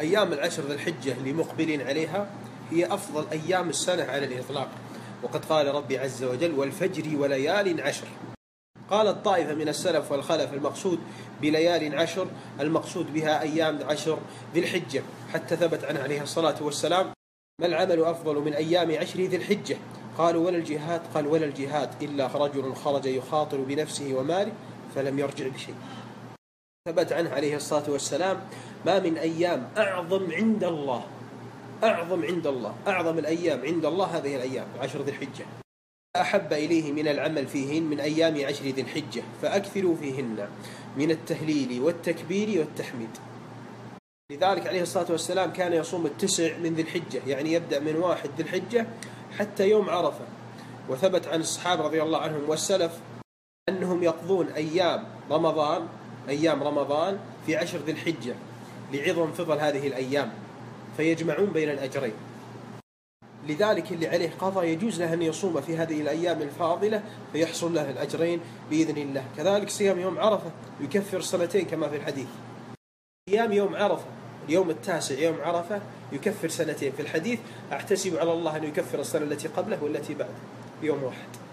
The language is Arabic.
أيام العشر ذي الحجة اللي مقبلين عليها هي أفضل أيام السنة على الإطلاق. وقد قال ربي عز وجل والفجر وليال عشر. قالت طائفة من السلف والخلف المقصود بليال عشر المقصود بها أيام عشر ذي الحجة. حتى ثبت عنه عليه الصلاة والسلام ما العمل أفضل من أيام عشر ذي الحجة؟ قالوا ولا الجهاد. قال ولا الجهاد إلا رجل خرج يخاطر بنفسه وماله فلم يرجع بشيء. ثبت عنه عليه الصلاة والسلام ما من أيام أعظم عند الله. أعظم عند الله. أعظم الأيام عند الله هذه الأيام عشر ذي الحجة. أحب إليه من العمل فيهن من أيام عشر ذي الحجة فأكثروا فيهن من التهليل والتكبير والتحميد. لذلك عليه الصلاة والسلام كان يصوم التسع من ذي الحجة يعني يبدأ من واحد ذي الحجة حتى يوم عرفة. وثبت عن الصحابة رضي الله عنهم والسلف أنهم يقضون أيام رمضان أيام رمضان في عشر ذي الحجة. لعظم فضل هذه الأيام فيجمعون بين الأجرين. لذلك اللي عليه قضاء يجوز له أن يصوم في هذه الأيام الفاضلة فيحصل له الأجرين بإذن الله. كذلك صيام يوم عرفة يكفر سنتين كما في الحديث. أيام يوم عرفة اليوم التاسع يوم عرفة يكفر سنتين في الحديث أحتسب على الله أن يكفر السنة التي قبله والتي بعده. بيوم واحد.